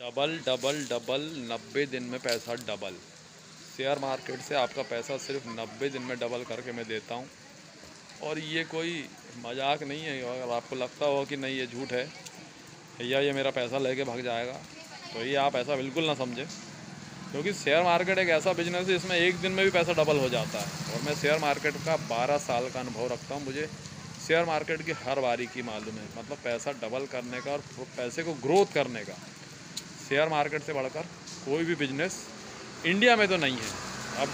Double double double नब्बे दिन में पैसा डबल। शेयर मार्केट से आपका पैसा सिर्फ़ नब्बे दिन में डबल करके मैं देता हूँ। और ये कोई मज़ाक नहीं है, अगर आपको लगता हो कि नहीं, ये झूठ है, भैया ये मेरा पैसा लेके भाग जाएगा तो ये आप ऐसा बिल्कुल ना समझें। क्योंकि शेयर मार्केट एक ऐसा बिज़नेस है इसमें एक दिन में भी पैसा डबल हो जाता है। और मैं शेयर मार्केट का बारह साल का अनुभव रखता हूँ। मुझे शेयर मार्केट की हर बारी की मालूम है मतलब पैसा डबल करने का और पैसे को ग्रोथ करने का। शेयर मार्केट से बढ़कर कोई भी बिज़नेस इंडिया में तो नहीं है। अब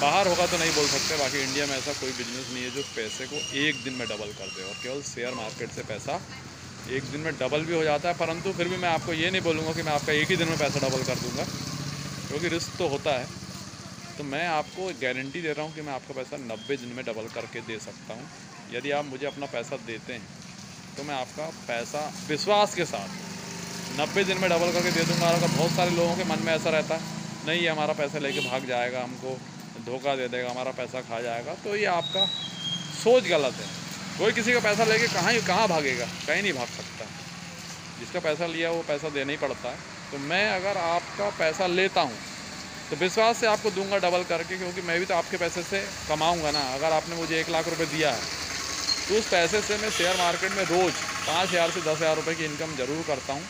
बाहर होगा तो नहीं बोल सकते, बाकी इंडिया में ऐसा कोई बिज़नेस नहीं है जो पैसे को एक दिन में डबल कर दे और केवल शेयर मार्केट से पैसा एक दिन में डबल भी हो जाता है। परंतु फिर भी मैं आपको ये नहीं बोलूँगा कि मैं आपका एक ही दिन में पैसा डबल कर दूँगा, क्योंकि रिस्क तो होता है। तो मैं आपको गारंटी दे रहा हूँ कि मैं आपका पैसा नब्बे दिन में डबल करके दे सकता हूँ। यदि आप मुझे अपना पैसा देते हैं तो मैं आपका पैसा विश्वास के साथ नब्बे दिन में डबल करके दे दूँगा। अगर बहुत सारे लोगों के मन में ऐसा रहता है नहीं, ये हमारा पैसा लेके भाग जाएगा, हमको धोखा दे देगा, हमारा पैसा खा जाएगा तो ये आपका सोच गलत है। कोई किसी का पैसा लेके कहाँ ही कहाँ भागेगा? कहीं नहीं भाग सकता। जिसका पैसा लिया, वो पैसा देना ही पड़ता है। तो मैं अगर आपका पैसा लेता हूँ तो विश्वास से आपको दूँगा डबल करके, क्योंकि मैं भी तो आपके पैसे से कमाऊँगा ना। अगर आपने मुझे एक लाख रुपये दिया है तो उस पैसे से मैं शेयर मार्केट में रोज़ पाँच हज़ार से दस हज़ार रुपये की इनकम ज़रूर करता हूँ।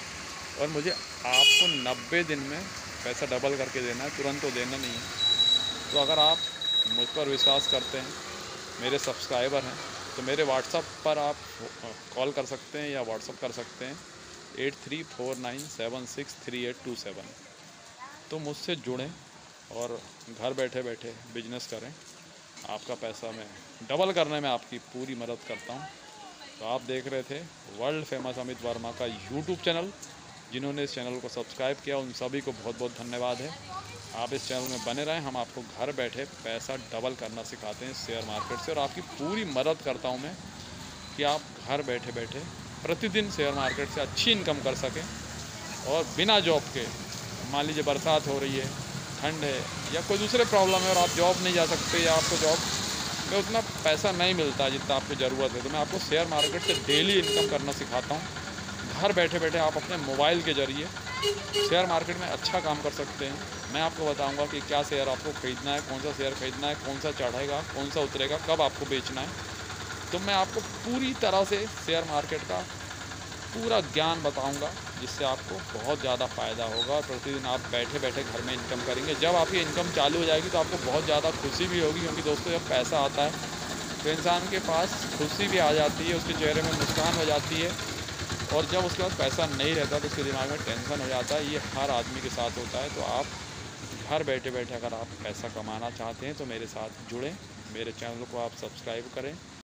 और मुझे आपको नब्बे दिन में पैसा डबल करके देना है, तुरंत तो देना नहीं है। तो अगर आप मुझ पर विश्वास करते हैं, मेरे सब्सक्राइबर हैं तो मेरे व्हाट्सअप पर आप कॉल कर सकते हैं या व्हाट्सअप कर सकते हैं eight three four nine seven six three eight two seven तो मुझसे जुड़ें और घर बैठे बैठे बिज़नेस करें। आपका पैसा मैं डबल करने में आपकी पूरी मदद करता हूँ। तो आप देख रहे थे वर्ल्ड फ़ेमस अमित वर्मा का यूट्यूब चैनल जिन्होंने इस चैनल को सब्सक्राइब किया, उन सभी को बहुत बहुत धन्यवाद है। आप इस चैनल में बने रहें, हम आपको घर बैठे पैसा डबल करना सिखाते हैं शेयर मार्केट से और आपकी पूरी मदद करता हूँ मैं कि आप घर बैठे बैठे प्रतिदिन शेयर मार्केट से अच्छी इनकम कर सकें और बिना जॉब के, मान लीजिए बरसात हो रही है, ठंड है या कोई दूसरे प्रॉब्लम है और आप जॉब नहीं जा सकते या आपको जॉब में उतना पैसा नहीं मिलता जितना आपको ज़रूरत है तो मैं आपको शेयर मार्केट से डेली इनकम करना सिखाता हूँ। घर बैठे बैठे आप अपने मोबाइल के ज़रिए शेयर मार्केट में अच्छा काम कर सकते हैं। मैं आपको बताऊँगा कि क्या शेयर आपको ख़रीदना है, कौन सा शेयर ख़रीदना है, कौन सा चढ़ेगा, कौन सा उतरेगा, कब आपको बेचना है। तो मैं आपको पूरी तरह से शेयर मार्केट का पूरा ज्ञान बताऊँगा, जिससे आपको बहुत ज़्यादा फ़ायदा होगा। और प्रतिदिन आप बैठे बैठे घर में इनकम करेंगे। जब आपकी इनकम चालू हो जाएगी तो आपको बहुत ज़्यादा खुशी भी होगी, क्योंकि दोस्तों जब पैसा आता है तो इंसान के पास खुशी भी आ जाती है, उसके चेहरे में मुस्कान हो जाती है। और जब उसके पास पैसा नहीं रहता तो उसके दिमाग में टेंशन हो जाता है, ये हर आदमी के साथ होता है। तो आप घर बैठे बैठे अगर आप पैसा कमाना चाहते हैं तो मेरे साथ जुड़ें, मेरे चैनल को आप सब्सक्राइब करें।